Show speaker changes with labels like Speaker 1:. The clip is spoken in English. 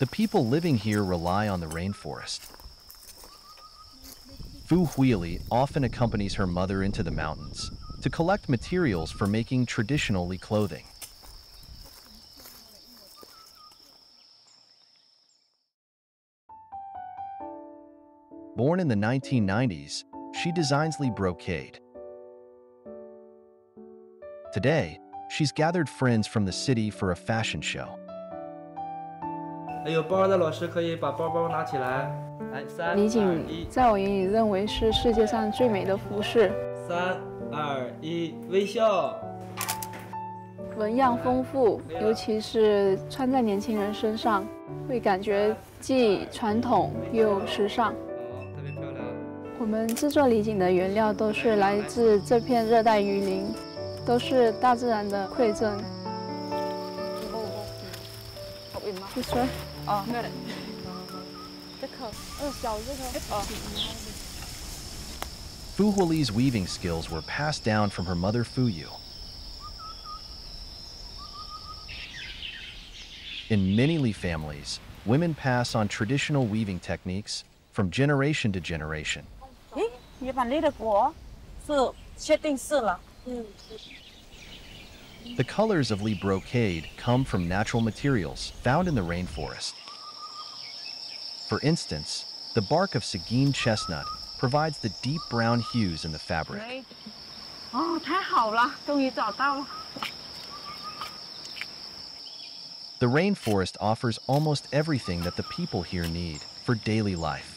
Speaker 1: The people living here rely on the rainforest. Fu Huili often accompanies her mother into the mountains to collect materials for making traditionally clothing. Born in the 1990s, she designs Li brocade. Today, she's gathered friends from the city for a fashion show.
Speaker 2: 有包的老师可以把包包拿起来。来，三
Speaker 3: 李
Speaker 2: 二
Speaker 3: 锦，在我眼里认为是世界上最美的服饰，
Speaker 2: 三二一，微笑。
Speaker 3: 纹样丰富，尤其是穿在年轻人身上，会感觉既传统又时尚。
Speaker 2: 好，特别漂亮。
Speaker 3: 我们制作李锦的原料都是来自这片热带雨林，都是大自然的馈赠。云吗？你说。
Speaker 4: 哦，没有的。这口，嗯，小这口。哦。
Speaker 1: Fu Huili's weaving skills were passed down from her mother Fu Yu. In many Li families, women pass on traditional weaving techniques from generation to generation.
Speaker 4: 诶，你把那个果是确定是了。嗯。
Speaker 1: the colors of Li brocade come from natural materials found in the rainforest. For instance, the bark of Seguin chestnut provides the deep brown hues in the fabric. The rainforest offers almost everything that the people here need for daily life.